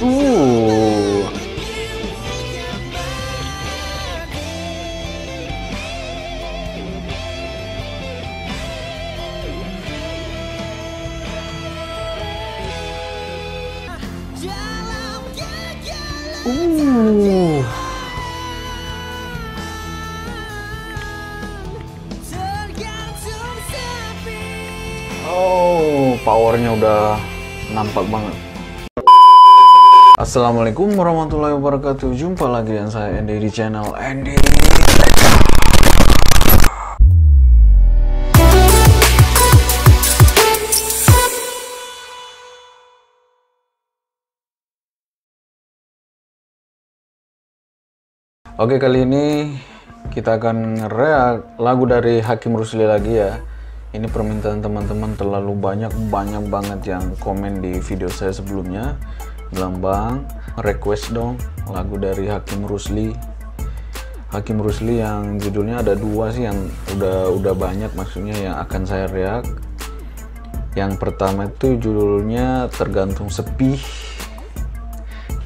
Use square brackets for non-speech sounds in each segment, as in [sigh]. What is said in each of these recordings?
Uh. Oh, powernya udah nampak banget. Assalamualaikum warahmatullahi wabarakatuh. Jumpa lagi dengan saya Andy di channel Andy. Oke kali ini kita akan reak lagu dari Hakim Rusli lagi ya. Ini permintaan teman-teman terlalu banyak banyak banget yang komen di video saya sebelumnya bilang bang request dong lagu dari Hakim Rusli. Hakim Rusli yang judulnya ada dua sih yang udah udah banyak maksudnya yang akan saya reak. Yang pertama itu judulnya tergantung sepi.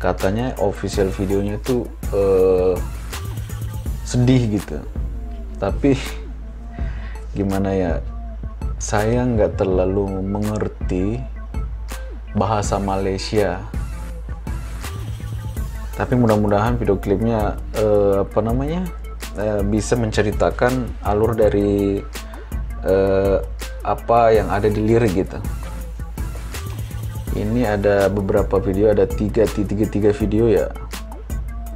Katanya official videonya itu eh, sedih gitu tapi [laughs] gimana ya saya nggak terlalu mengerti bahasa Malaysia tapi mudah-mudahan video klipnya eh, apa namanya eh, bisa menceritakan alur dari eh, apa yang ada di lirik gitu. Ini ada beberapa video ada tiga tiga tiga video ya.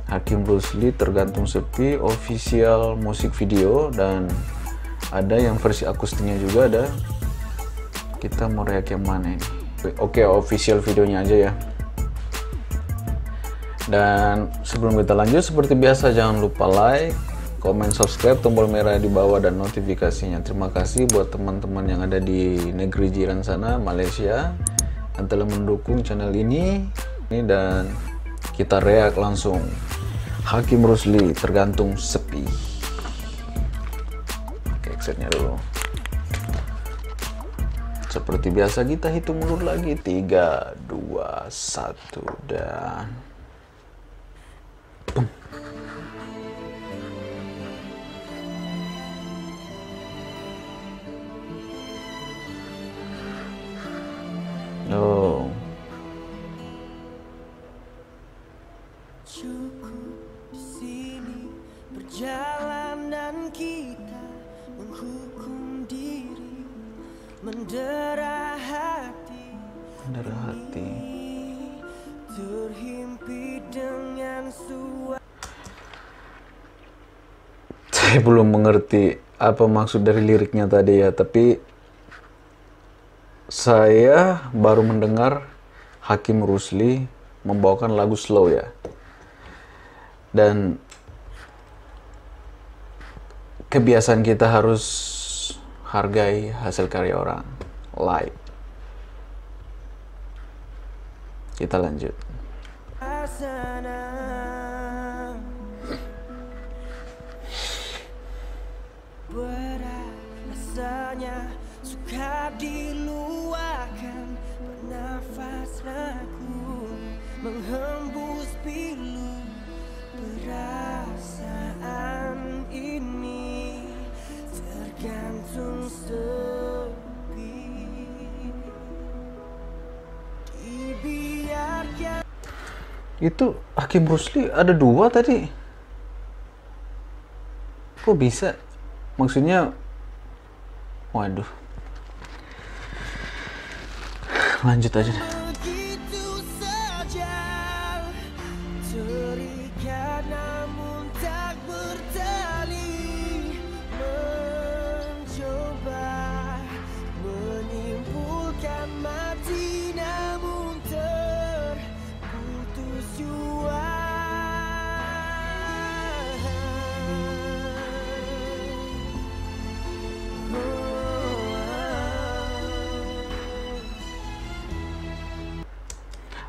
Hakim Rusli tergantung sepi official musik video dan ada yang versi akustiknya juga ada. Kita mau react yang mana ini? Oke official videonya aja ya dan sebelum kita lanjut seperti biasa jangan lupa like komen subscribe tombol merah di bawah dan notifikasinya terima kasih buat teman-teman yang ada di negeri jiran sana Malaysia yang telah mendukung channel ini dan kita react langsung Hakim Rusli tergantung sepi. Oke, exitnya dulu. Seperti biasa kita hitung mundur lagi 3 2 1 dan Perjalanan kita menghukum diri Mendera hati. Mendera hati. Terhimpit dengan suara. Saya belum mengerti apa maksud dari liriknya tadi ya Tapi Saya baru mendengar Hakim Rusli membawakan lagu slow ya. Dan kebiasaan kita harus hargai hasil karya orang like kita lanjut. Berat itu Hakim Rusli ada dua tadi. Kok bisa? Maksudnya waduh. Lanjut aja deh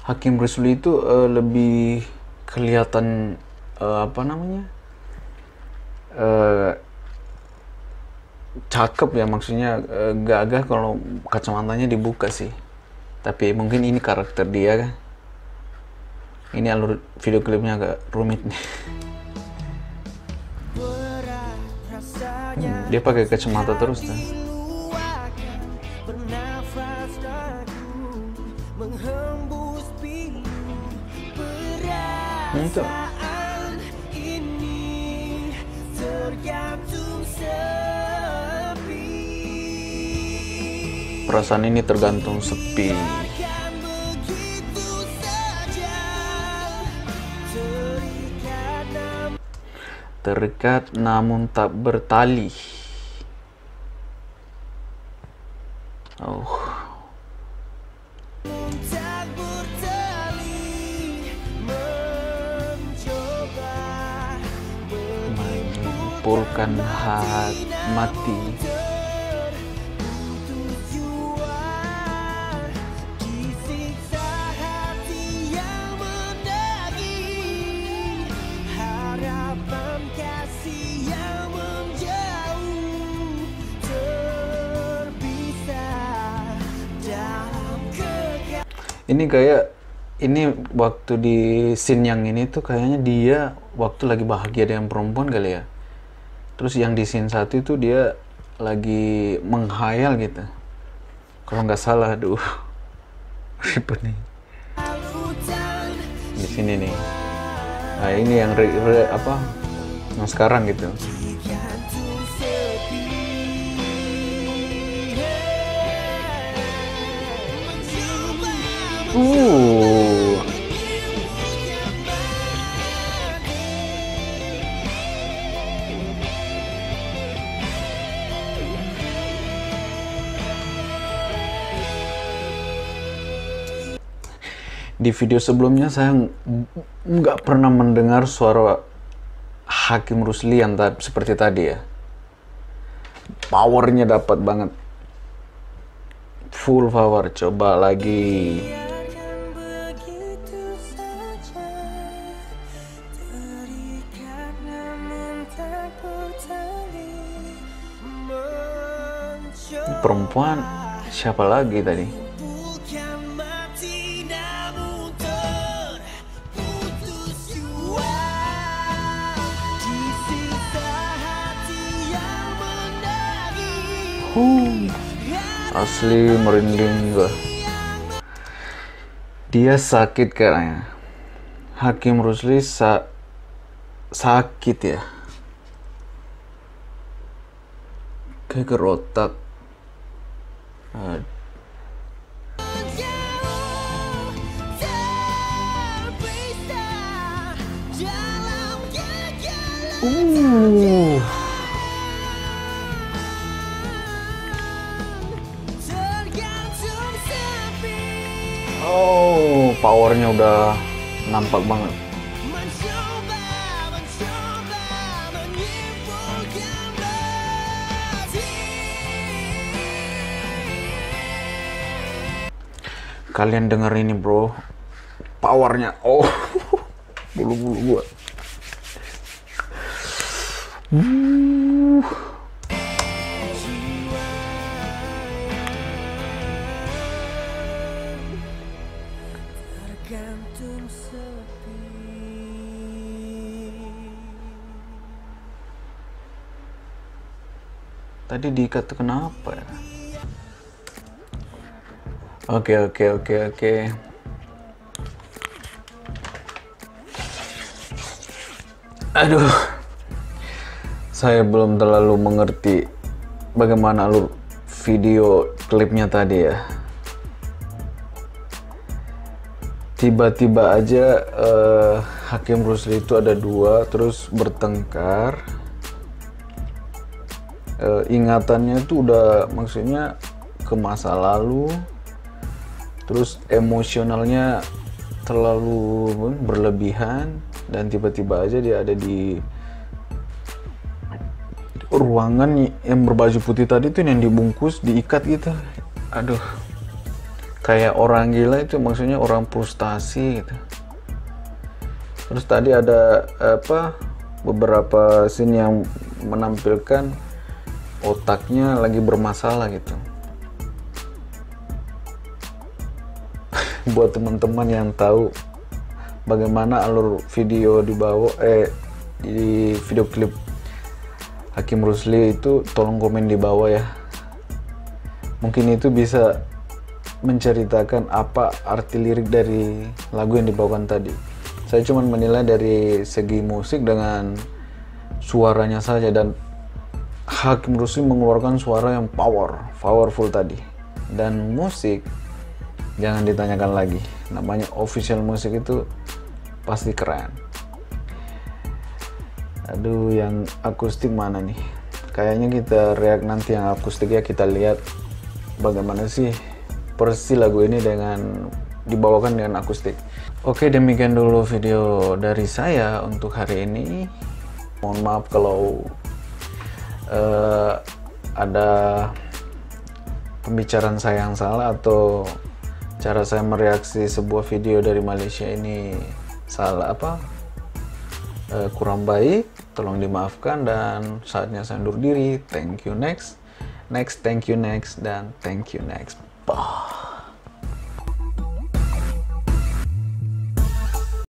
Hakim Rusli itu eh, lebih kelihatan eh, apa namanya eh, cakep ya maksudnya eh, gagah kalau kacamatanya dibuka sih tapi mungkin ini karakter dia kan Ini alur video klipnya agak rumit nih. Dia pakai kacamata terus tuh. Itu. Perasaan ini Tergantung sepi Terikat namun tak bertali. Oh, kegagalan Ini kayak ini waktu di scene yang ini tuh kayaknya dia waktu lagi bahagia dengan perempuan kali ya. Terus yang di scene satu itu dia lagi menghayal gitu. Kalau nggak salah, aduh, [laughs] ribet nih. Di sini nih. Nah ini yang re- re- apa? Yang sekarang gitu. Uh, di video sebelumnya saya ng- nggak pernah mendengar suara Hakim Rusli yang ta- seperti tadi ya. Powernya dapat banget. Full power. Coba lagi. Perempuan siapa lagi tadi? Huh, asli merinding gua. Dia sakit kayaknya. Hakim Rusli sa sakit ya. Kayak kerotak. Powernya udah nampak banget. Kalian denger ini bro, powernya. Oh, [laughs] bulu-bulu gua. Uh. Tadi diikat kenapa ya? Oke oke oke oke. Aduh, saya belum terlalu mengerti bagaimana alur video klipnya tadi ya. Tiba-tiba aja eh, Hakim Rusli itu ada dua, terus bertengkar eh, ingatannya itu udah maksudnya ke masa lalu terus emosionalnya terlalu berlebihan dan tiba-tiba aja dia ada di ruangan yang berbaju putih tadi tuh yang dibungkus diikat gitu. Aduh kayak orang gila itu maksudnya orang frustasi gitu. Terus tadi ada apa beberapa scene yang menampilkan otaknya lagi bermasalah gitu. [laughs] Buat teman-teman yang tahu bagaimana alur video di bawah eh di video klip Hakim Rusli itu tolong komen di bawah ya. Mungkin itu bisa menceritakan apa arti lirik dari lagu yang dibawakan tadi. Saya cuma menilai dari segi musik dengan suaranya saja dan Hakim Rusli mengeluarkan suara yang power powerful tadi. Dan musik jangan ditanyakan lagi. Namanya official musik itu pasti keren. Aduh yang akustik mana nih? Kayaknya kita react nanti yang akustik ya kita lihat bagaimana sih persis lagu ini dengan dibawakan dengan akustik. Oke demikian dulu video dari saya untuk hari ini. Mohon maaf kalau eh, ada pembicaraan saya yang salah atau cara saya mereaksi sebuah video dari Malaysia ini salah apa? Eh, kurang baik tolong dimaafkan dan saatnya saya undur diri. Thank you next. Next thank you next dan thank you next. Bye